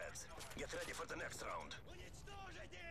Reds. Get ready for the next round. Уничтожить их!